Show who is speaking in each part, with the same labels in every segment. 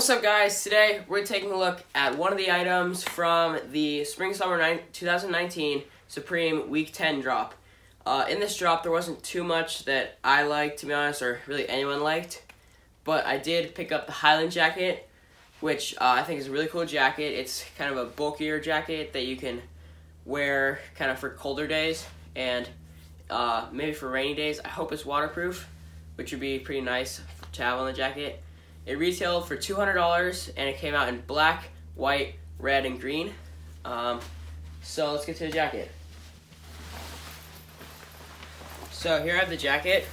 Speaker 1: What's up guys? Today we're taking a look at one of the items from the Spring Summer 2019 Supreme Week 10 drop. Uh, in this drop there wasn't too much that I liked to be honest or really anyone liked. But I did pick up the Highland jacket which uh, I think is a really cool jacket. It's kind of a bulkier jacket that you can wear kind of for colder days and uh, maybe for rainy days. I hope it's waterproof which would be pretty nice to have on the jacket. It retailed for $200 and it came out in black, white, red, and green. Um, so let's get to the jacket. So here I have the jacket.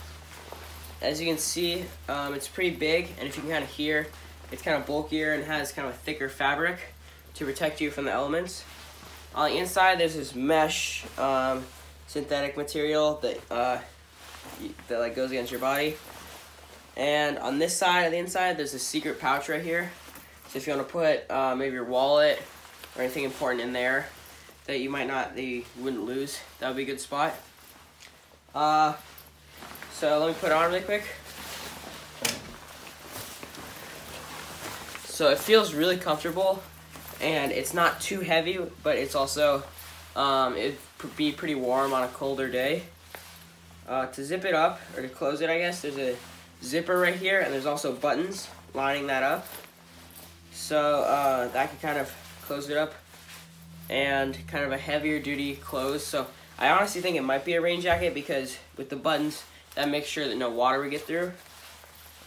Speaker 1: As you can see, um, it's pretty big, and if you can kind of hear, it's kind of bulkier and has kind of a thicker fabric to protect you from the elements. On the inside, there's this mesh um, synthetic material that uh, that like goes against your body. And on this side, of the inside, there's a secret pouch right here. So if you want to put uh, maybe your wallet or anything important in there that you might not, that you wouldn't lose, that would be a good spot. Uh, so let me put it on really quick. So it feels really comfortable and it's not too heavy, but it's also, um, it'd be pretty warm on a colder day. Uh, to zip it up, or to close it I guess, there's a zipper right here, and there's also buttons lining that up. So uh, that can kind of close it up, and kind of a heavier duty close. So I honestly think it might be a rain jacket because with the buttons, that makes sure that no water would get through.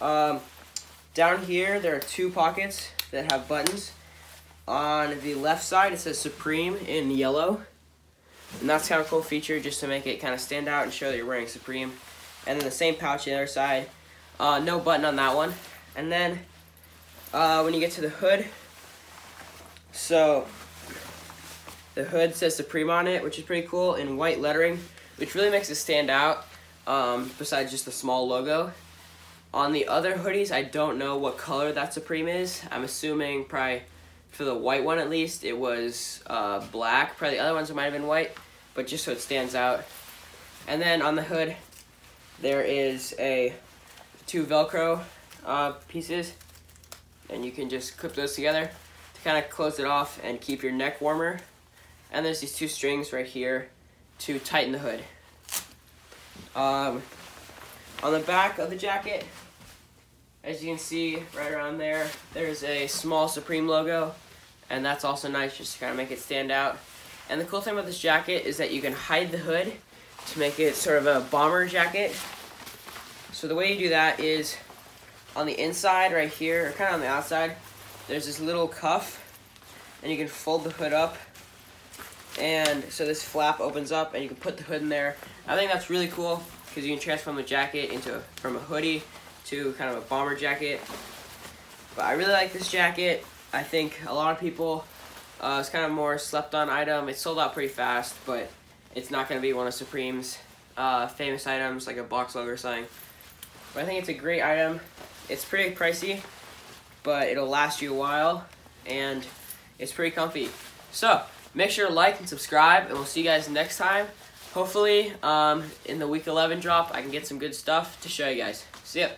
Speaker 1: Um, down here, there are two pockets that have buttons. On the left side, it says Supreme in yellow. And that's kind of a cool feature just to make it kind of stand out and show that you're wearing Supreme. And then the same pouch on the other side uh, no button on that one. And then uh, when you get to the hood, so the hood says Supreme on it, which is pretty cool, in white lettering, which really makes it stand out, um, besides just the small logo. On the other hoodies, I don't know what color that Supreme is. I'm assuming probably for the white one at least, it was uh, black. Probably the other ones might have been white, but just so it stands out. And then on the hood, there is a two Velcro uh, pieces, and you can just clip those together to kind of close it off and keep your neck warmer. And there's these two strings right here to tighten the hood. Um, on the back of the jacket, as you can see right around there, there's a small Supreme logo, and that's also nice just to kind of make it stand out. And the cool thing about this jacket is that you can hide the hood to make it sort of a bomber jacket so the way you do that is on the inside right here, or kind of on the outside, there's this little cuff, and you can fold the hood up. And so this flap opens up, and you can put the hood in there. I think that's really cool because you can transform the jacket into from a hoodie to kind of a bomber jacket. But I really like this jacket. I think a lot of people, uh, it's kind of more slept on item. It sold out pretty fast, but it's not going to be one of Supreme's uh, famous items like a box logo or something. But I think it's a great item. It's pretty pricey, but it'll last you a while, and it's pretty comfy. So, make sure to like and subscribe, and we'll see you guys next time. Hopefully, um, in the week 11 drop, I can get some good stuff to show you guys. See ya.